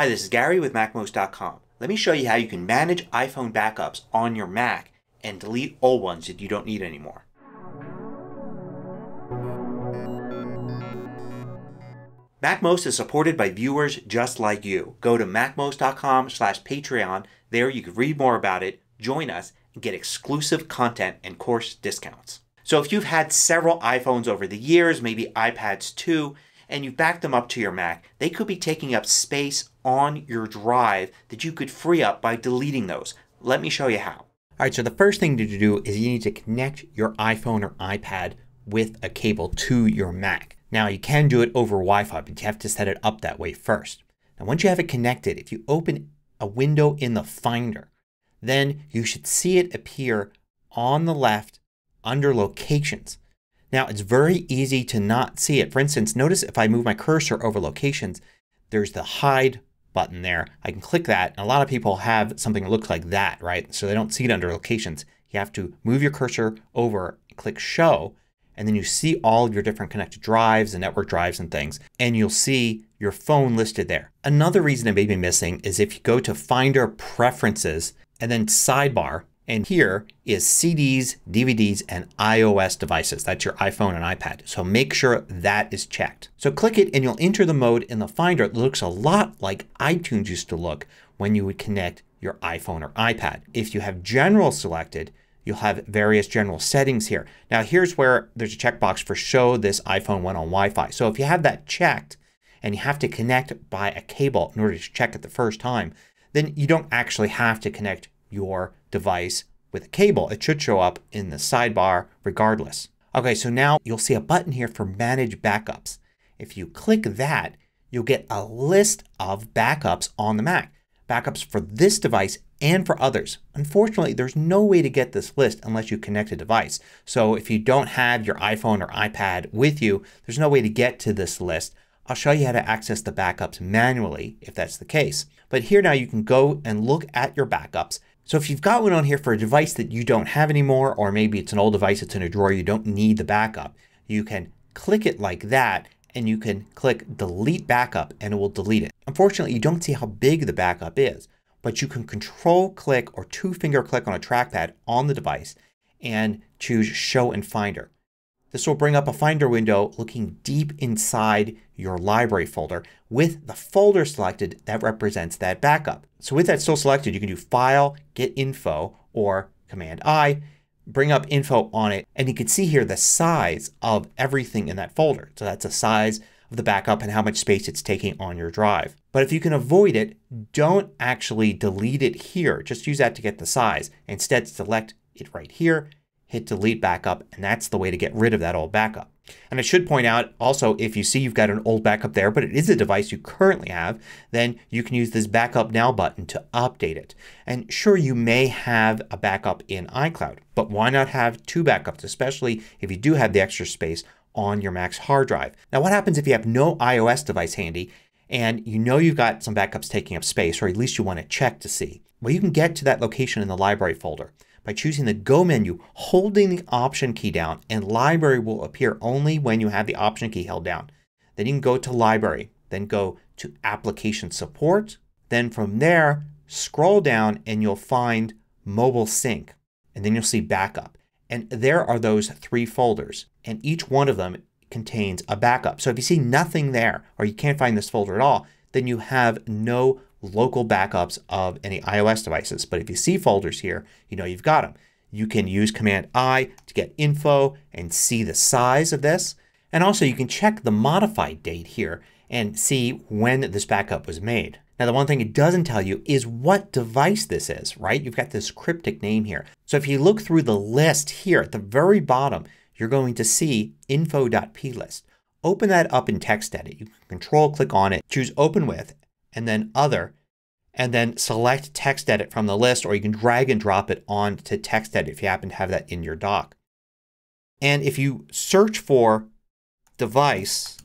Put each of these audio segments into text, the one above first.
Hi, this is Gary with MacMost.com. Let me show you how you can manage iPhone backups on your Mac and delete old ones that you don't need anymore. MacMost is supported by viewers just like you. Go to MacMost.com slash Patreon. There you can read more about it, join us, and get exclusive content and course discounts. So if you've had several iPhones over the years, maybe iPads too, and you've backed them up to your Mac, they could be taking up space on your drive that you could free up by deleting those. Let me show you how. Alright, so the first thing to do is you need to connect your iPhone or iPad with a cable to your Mac. Now you can do it over Wi-Fi but you have to set it up that way first. Now once you have it connected, if you open a window in the Finder, then you should see it appear on the left under Locations. Now it's very easy to not see it. For instance, notice if I move my cursor over locations, there's the hide button there. I can click that and a lot of people have something that looks like that, right? So they don't see it under locations. You have to move your cursor over, click show, and then you see all of your different connected drives and network drives and things. And you'll see your phone listed there. Another reason it may be missing is if you go to Finder Preferences and then Sidebar and here is CDs, DVDs, and iOS devices. That's your iPhone and iPad. So make sure that is checked. So click it and you'll enter the mode in the Finder. It looks a lot like iTunes used to look when you would connect your iPhone or iPad. If you have General selected, you'll have various general settings here. Now here's where there's a checkbox for show this iPhone went on Wi-Fi. So if you have that checked and you have to connect by a cable in order to check it the first time, then you don't actually have to connect your device with a cable. It should show up in the sidebar regardless. Okay, so now you'll see a button here for Manage Backups. If you click that, you'll get a list of backups on the Mac. Backups for this device and for others. Unfortunately, there's no way to get this list unless you connect a device. So if you don't have your iPhone or iPad with you, there's no way to get to this list. I'll show you how to access the backups manually if that's the case. But here now you can go and look at your backups so if you've got one on here for a device that you don't have anymore or maybe it's an old device that's in a drawer you don't need the backup, you can click it like that and you can click delete backup and it will delete it. Unfortunately you don't see how big the backup is but you can control click or two finger click on a trackpad on the device and choose show in Finder. This will bring up a Finder window looking deep inside your library folder with the folder selected that represents that backup. So with that still selected you can do File, Get Info or Command I, bring up info on it and you can see here the size of everything in that folder. So that's the size of the backup and how much space it's taking on your drive. But if you can avoid it, don't actually delete it here. Just use that to get the size. Instead select it right here hit delete backup and that's the way to get rid of that old backup. And I should point out also if you see you've got an old backup there but it is a device you currently have then you can use this backup now button to update it. And sure you may have a backup in iCloud but why not have two backups especially if you do have the extra space on your Mac's hard drive. Now what happens if you have no iOS device handy and you know you've got some backups taking up space or at least you want to check to see. Well you can get to that location in the library folder by choosing the Go menu, holding the Option key down and Library will appear only when you have the Option key held down. Then you can go to Library. Then go to Application Support. Then from there scroll down and you'll find Mobile Sync. And then you'll see Backup. And there are those three folders. And each one of them contains a backup. So if you see nothing there or you can't find this folder at all then you have no local backups of any iOS devices. But if you see folders here, you know you've got them. You can use Command I to get info and see the size of this. And also you can check the modified date here and see when this backup was made. Now the one thing it doesn't tell you is what device this is, right? You've got this cryptic name here. So if you look through the list here at the very bottom you're going to see info.plist. Open that up in TextEdit. You can control click on it, choose open with and then Other and then select TextEdit from the list or you can drag and drop it on to TextEdit if you happen to have that in your dock. And if you search for device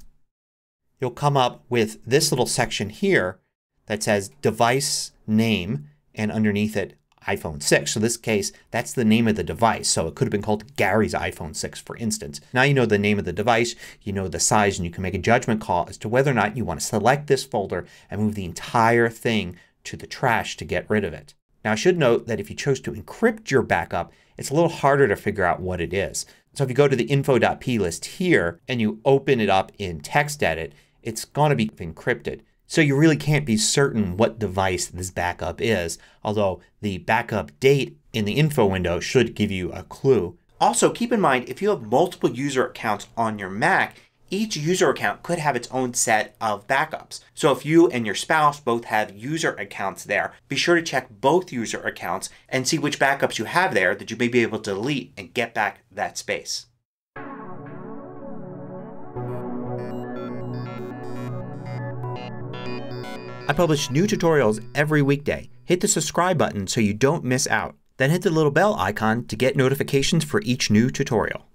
you'll come up with this little section here that says device name and underneath it iPhone 6. So in this case that's the name of the device. So it could have been called Gary's iPhone 6 for instance. Now you know the name of the device, you know the size, and you can make a judgment call as to whether or not you want to select this folder and move the entire thing to the trash to get rid of it. Now I should note that if you chose to encrypt your backup it's a little harder to figure out what it is. So if you go to the info.plist list here and you open it up in TextEdit it's going to be encrypted. So you really can't be certain what device this backup is although the backup date in the info window should give you a clue. Also keep in mind if you have multiple user accounts on your Mac each user account could have its own set of backups. So if you and your spouse both have user accounts there be sure to check both user accounts and see which backups you have there that you may be able to delete and get back that space. I publish new tutorials every weekday. Hit the subscribe button so you don't miss out. Then hit the little bell icon to get notifications for each new tutorial.